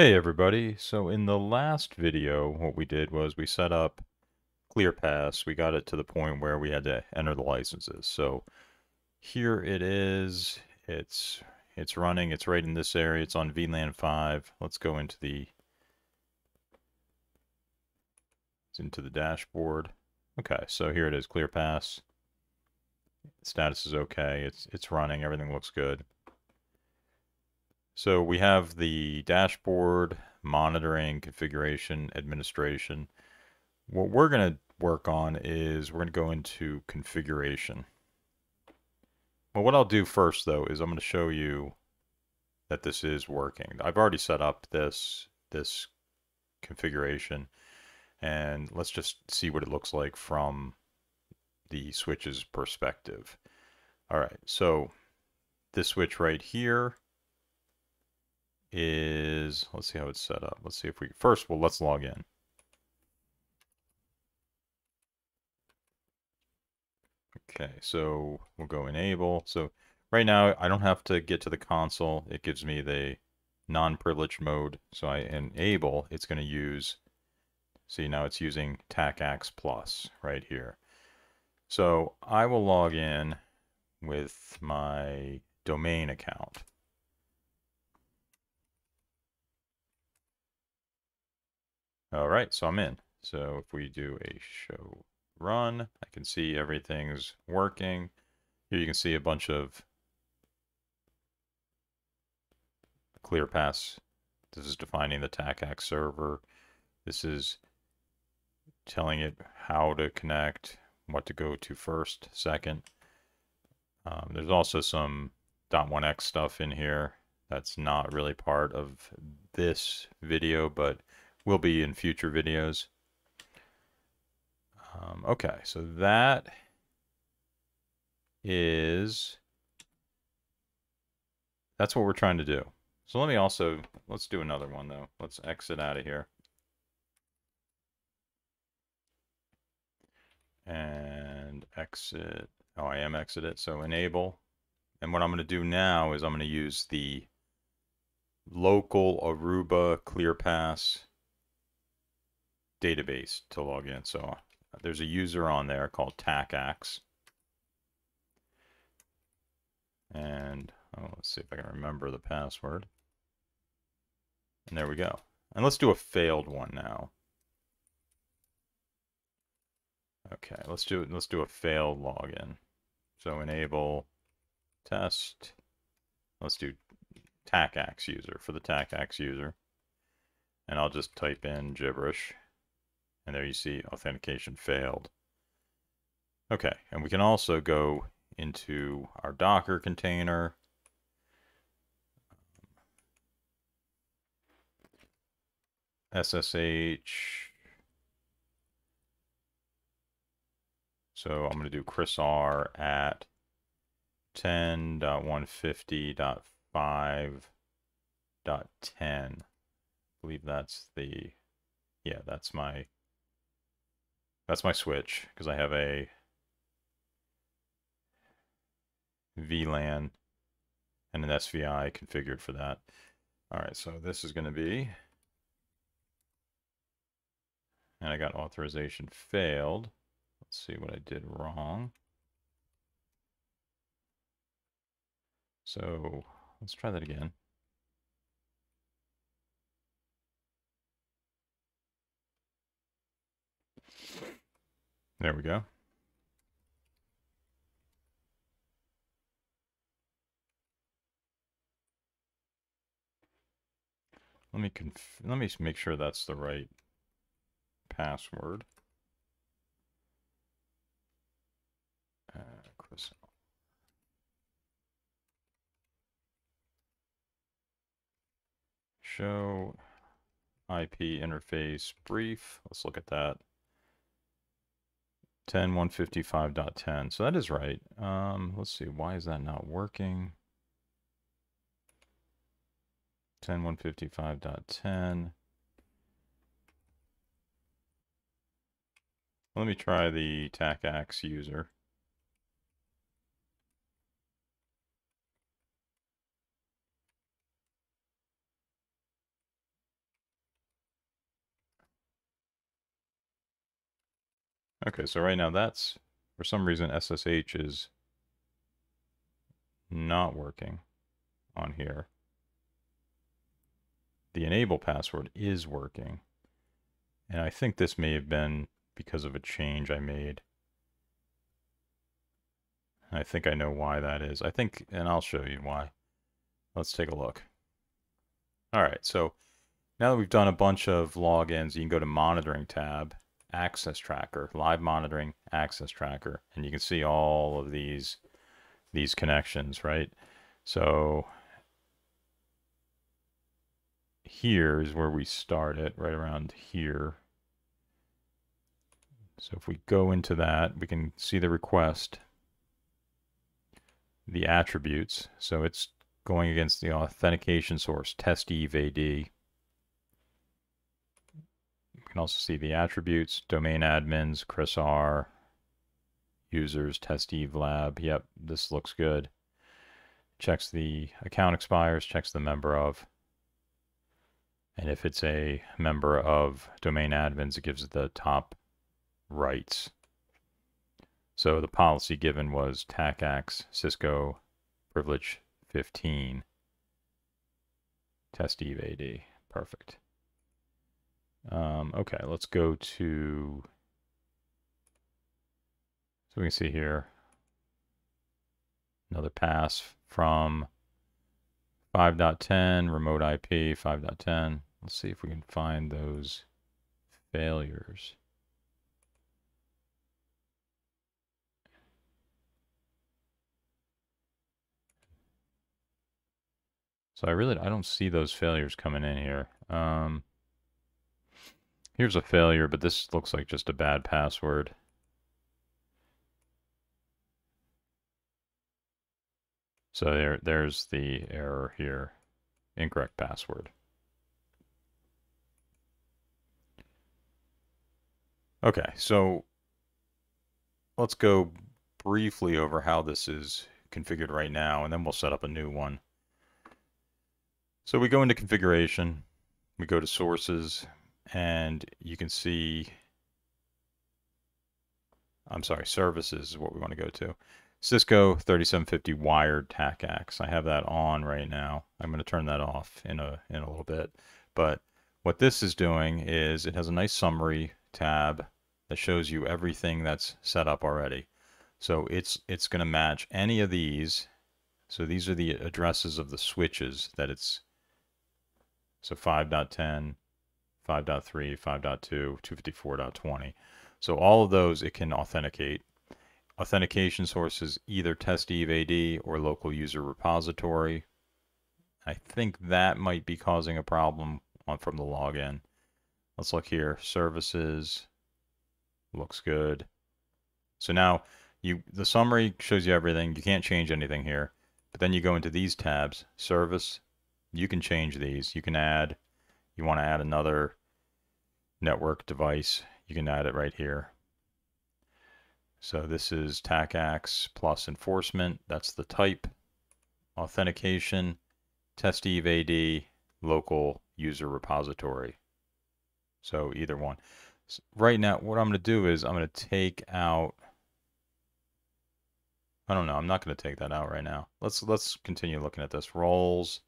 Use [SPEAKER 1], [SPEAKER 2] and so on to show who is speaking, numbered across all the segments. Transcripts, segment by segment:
[SPEAKER 1] Hey everybody, so in the last video what we did was we set up ClearPass, we got it to the point where we had to enter the licenses. So here it is, it's it's running, it's right in this area, it's on VLAN 5. Let's go into the into the dashboard. Okay, so here it is, ClearPass. Status is okay, it's it's running, everything looks good. So we have the dashboard, monitoring, configuration, administration. What we're going to work on is we're going to go into configuration. Well, what I'll do first, though, is I'm going to show you that this is working. I've already set up this, this configuration, and let's just see what it looks like from the switch's perspective. All right, so this switch right here is, let's see how it's set up. Let's see if we, first, well, let's log in. Okay, so we'll go enable. So right now I don't have to get to the console. It gives me the non-privileged mode. So I enable, it's going to use, see now it's using TACACS Plus right here. So I will log in with my domain account. All right, so I'm in. So if we do a show run, I can see everything's working. Here you can see a bunch of clear ClearPass. This is defining the TACACS server. This is telling it how to connect, what to go to first, second. Um, there's also some .1x stuff in here that's not really part of this video, but will be in future videos. Um, okay, so that is, that's what we're trying to do. So let me also, let's do another one though. Let's exit out of here. And exit, oh, I am exited, so enable. And what I'm going to do now is I'm going to use the local Aruba ClearPass database to log in. So there's a user on there called TACACS. And oh, let's see if I can remember the password. And there we go. And let's do a failed one now. Okay, let's do let's do a failed login. So enable test. Let's do TACACS user for the TACACS user. And I'll just type in gibberish. And there you see authentication failed. Okay, and we can also go into our Docker container. SSH. So I'm going to do chrisr at 10.150.5.10. I believe that's the, yeah, that's my that's my switch because I have a VLAN and an SVI configured for that. All right, so this is going to be, and I got authorization failed. Let's see what I did wrong. So let's try that again. There we go. Let me conf let me make sure that's the right password. Uh, Chris. Show IP interface brief. Let's look at that. 10.155.10. So that is right. Um, let's see. Why is that not working? 10.155.10. Let me try the TACACS user. Okay, so right now that's, for some reason, SSH is not working on here. The enable password is working. And I think this may have been because of a change I made. I think I know why that is. I think, and I'll show you why. Let's take a look. All right, so now that we've done a bunch of logins, you can go to Monitoring tab, Access Tracker, Live Monitoring, Access Tracker, and you can see all of these these connections, right? So here is where we start it, right around here. So if we go into that, we can see the request, the attributes. So it's going against the authentication source, test Eve AD. Can also see the attributes, domain admins, Chris R, users, test Eve lab. Yep, this looks good. Checks the account expires, checks the member of. And if it's a member of domain admins, it gives it the top rights. So the policy given was TACACS Cisco privilege 15 test Eve AD. Perfect. Um, okay, let's go to so we can see here another pass from 5.10 remote IP 5.10. Let's see if we can find those failures. So I really I don't see those failures coming in here. Um, here's a failure, but this looks like just a bad password. So there, there's the error here. Incorrect password. Okay, so let's go briefly over how this is configured right now, and then we'll set up a new one. So we go into configuration, we go to sources, and you can see, I'm sorry, services is what we want to go to. Cisco 3750 wired TACACS. I have that on right now. I'm going to turn that off in a in a little bit. But what this is doing is it has a nice summary tab that shows you everything that's set up already. So it's it's going to match any of these. So these are the addresses of the switches that it's so 5.10, 5.3, 5.2, 254.20. So all of those it can authenticate authentication sources either test AD or local user repository. I think that might be causing a problem on, from the login. Let's look here. Services looks good. So now you the summary shows you everything. You can't change anything here. But then you go into these tabs, service. You can change these. You can add, you want to add another network device. You can add it right here. So this is TACACS plus enforcement. That's the type. Authentication, test Eve AD, local user repository. So either one. So right now, what I'm going to do is I'm going to take out. I don't know. I'm not going to take that out right now. Let's let's continue looking at this. Roles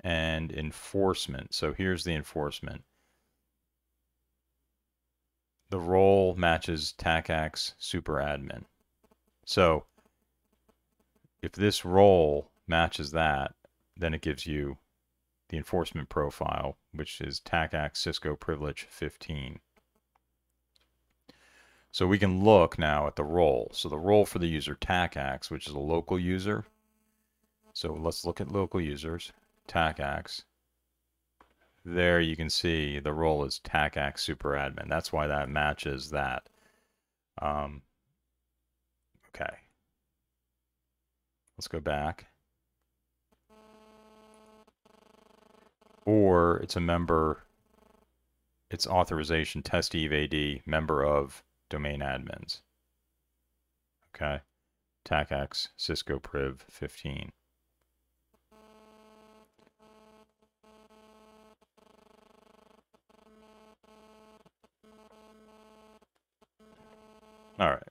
[SPEAKER 1] and enforcement. So here's the enforcement the role matches TACACS super admin. So if this role matches that, then it gives you the enforcement profile, which is TACACS Cisco Privilege 15. So we can look now at the role. So the role for the user TACACS, which is a local user. So let's look at local users, TACACS there you can see the role is TACACS superadmin. That's why that matches that. Um, okay. Let's go back. Or it's a member, it's authorization test Eve AD member of domain admins. Okay. TACACS Cisco Priv 15. All right.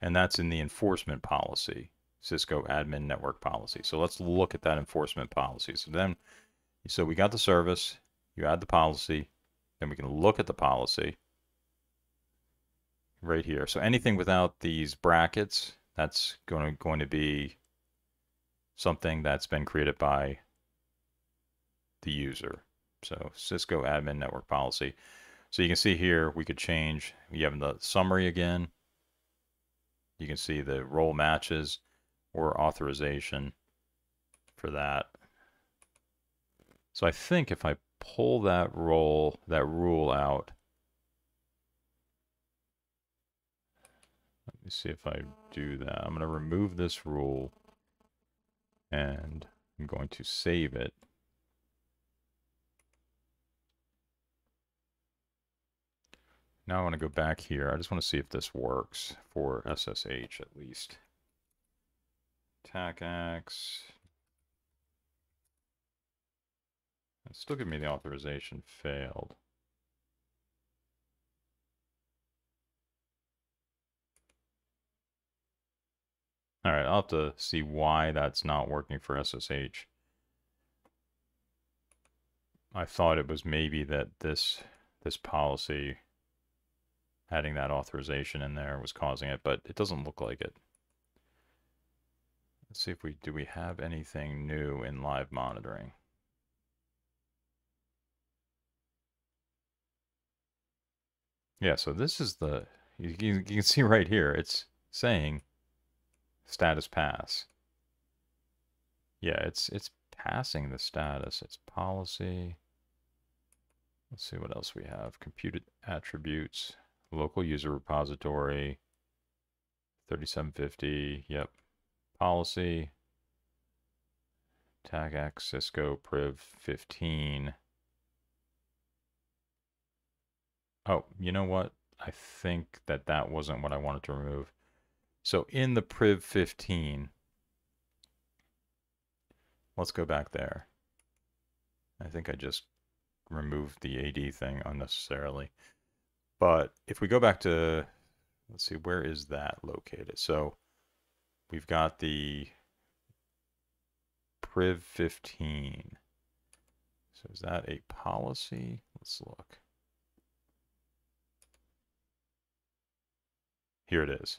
[SPEAKER 1] And that's in the enforcement policy, Cisco admin network policy. So let's look at that enforcement policy. So then, so we got the service, you add the policy, then we can look at the policy right here. So anything without these brackets, that's going to, going to be something that's been created by the user. So Cisco admin network policy. So you can see here, we could change, you have the summary again. You can see the role matches or authorization for that. So I think if I pull that role, that rule out, let me see if I do that. I'm going to remove this rule and I'm going to save it. Now I want to go back here. I just want to see if this works for SSH at least. It's still giving me the authorization failed. All right, I'll have to see why that's not working for SSH. I thought it was maybe that this this policy adding that authorization in there was causing it, but it doesn't look like it. Let's see if we, do we have anything new in live monitoring? Yeah, so this is the, you, you, can see right here, it's saying status pass. Yeah, it's, it's passing the status. It's policy. Let's see what else we have. Computed attributes local user repository, 3750, yep. Policy, TACACS Cisco priv 15. Oh, you know what? I think that that wasn't what I wanted to remove. So in the priv 15, let's go back there. I think I just removed the AD thing unnecessarily. But if we go back to, let's see, where is that located? So we've got the Priv 15. So is that a policy? Let's look. Here it is.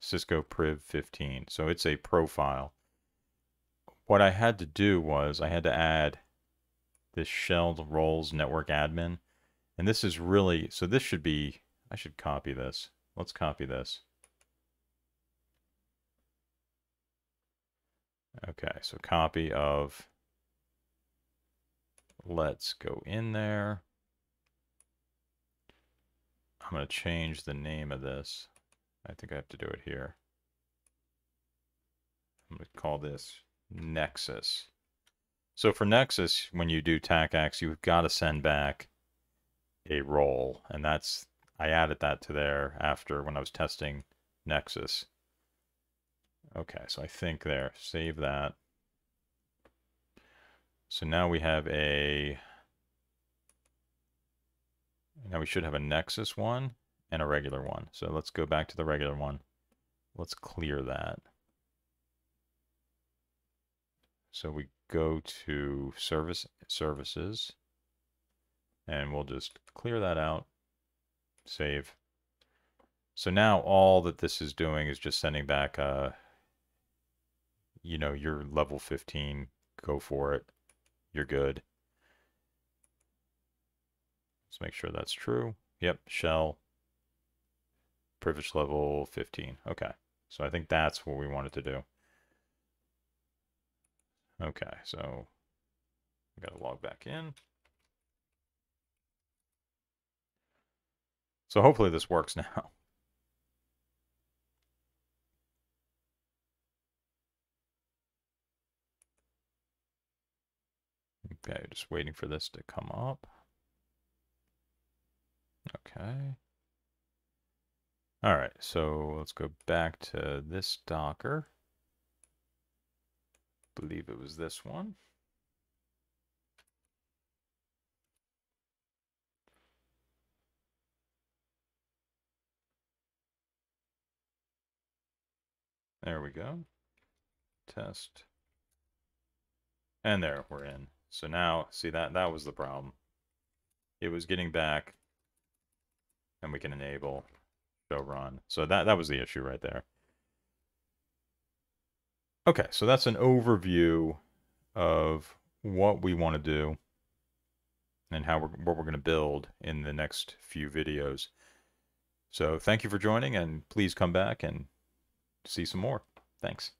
[SPEAKER 1] Cisco Priv 15. So it's a profile. What I had to do was I had to add this shell roles network admin and this is really, so this should be, I should copy this. Let's copy this. Okay, so copy of, let's go in there. I'm going to change the name of this. I think I have to do it here. I'm going to call this Nexus. So for Nexus, when you do TACACS, you've got to send back a role, and that's I added that to there after when I was testing Nexus. Okay, so I think there, save that. So now we have a, now we should have a Nexus one and a regular one. So let's go back to the regular one. Let's clear that. So we go to service services and we'll just clear that out, save. So now all that this is doing is just sending back, uh, you know, your level 15, go for it, you're good. Let's make sure that's true. Yep, shell, privilege level 15. Okay, so I think that's what we wanted to do. Okay, so I got to log back in. So hopefully this works now. Okay, just waiting for this to come up. Okay. All right, so let's go back to this Docker. I believe it was this one. There we go. Test. And there, we're in. So now, see that that was the problem. It was getting back, and we can enable show run. So that that was the issue right there. Okay, so that's an overview of what we want to do and how we're, what we're going to build in the next few videos. So thank you for joining, and please come back and see some more. Thanks.